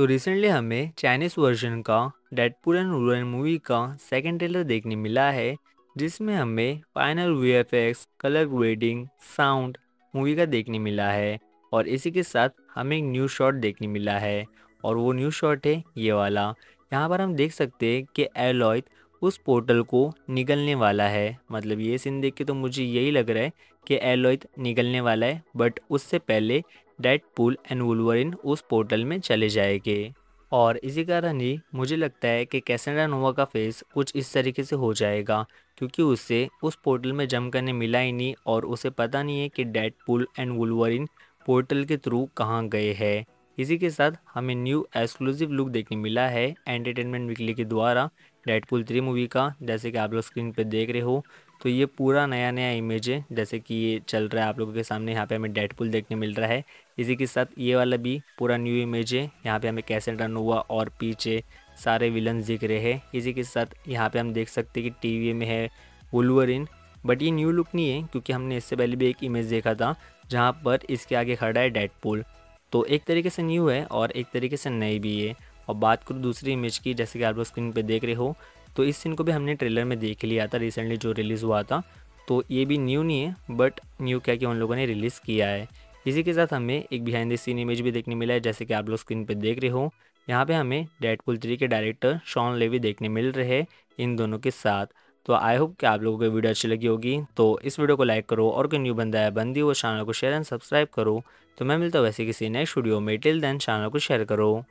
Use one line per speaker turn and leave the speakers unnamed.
तो रिसेंटली हमें Chinese version का डेडपुल एंड वुल्वरीन मूवी का सेकेंड ट्रेलर देखने मिला है, जिसमें हमें final VFX colour grading sound movie का देखने मिला है और इसी के साथ हमें एक न्यू शॉट देखने मिला है और वो न्यू शॉट है ये वाला। यहाँ पर हम देख सकते हैं कि एलॉयत उस पोर्टल को निकलने वाला है। मतलब ये सीन देख के तो मुझे यही लग रहा है कि एलॉयत निकलने वाला है बट उससे पहले डेड पुल एंड वुलवरिन उस पोर्टल में चले जाएँगे। और इसी कारण ही मुझे लगता है कि कैसेंड्रा नोवा का फेस कुछ इस तरीके से हो जाएगा, क्योंकि उससे उस पोर्टल में जम करने मिला ही नहीं और उसे पता नहीं है कि Deadpool and Wolverine portal के थ्रू कहाँ गए हैं। इसी के साथ हमें न्यू एक्सक्लूसिव लुक देखने मिला है एंटरटेनमेंट वीकली के द्वारा डेडपुल थ्री मूवी का, जैसे कि आप लोग स्क्रीन पर देख रहे हो। तो ये पूरा नया नया इमेज है, जैसे कि ये चल रहा है आप लोगों के सामने। यहाँ पे हमें डेडपुल देखने मिल रहा है। इसी के साथ ये वाला भी पूरा न्यू इमेज है। यहाँ पे हमें कैसे रन हुआ और पीछे सारे विलन दिख रहे हैं। इसी के साथ यहाँ पे हम देख सकते हैं कि टीवी में है वुलवरिन बट ये न्यू लुक नहीं है, क्योंकि हमने इससे पहले भी एक इमेज देखा था, जहाँ पर इसके आगे खड़ा है डेडपुल तो एक तरीके से न्यू है और एक तरीके से नई भी है। और बात करूँ दूसरी इमेज की, जैसे कि आप लोग स्क्रीन पर देख रहे हो तो इस सीन को भी हमने ट्रेलर में देख लिया था रिसेंटली जो रिलीज़ हुआ था। तो ये भी न्यू नहीं है बट न्यू क्या कि उन लोगों ने रिलीज़ किया है। इसी के साथ हमें एक बिहाइंड द सीन इमेज भी देखने मिला है, जैसे कि आप लोग स्क्रीन पर देख रहे हो। यहाँ पे हमें डेडपुल थ्री के डायरेक्टर शॉन लेवी देखने मिल रहे हैं इन दोनों के साथ। तो आई होप कि आप लोगों को वीडियो अच्छी लगी होगी। तो इस वीडियो को लाइक करो और कोई न्यू बंदा है बंदी वो चैनल को शेयर एंड सब्सक्राइब करो। तो मैं मिलता हूँ वैसे किसी नेक्स्ट वीडियो में। टिल देन चैनल को शेयर करो।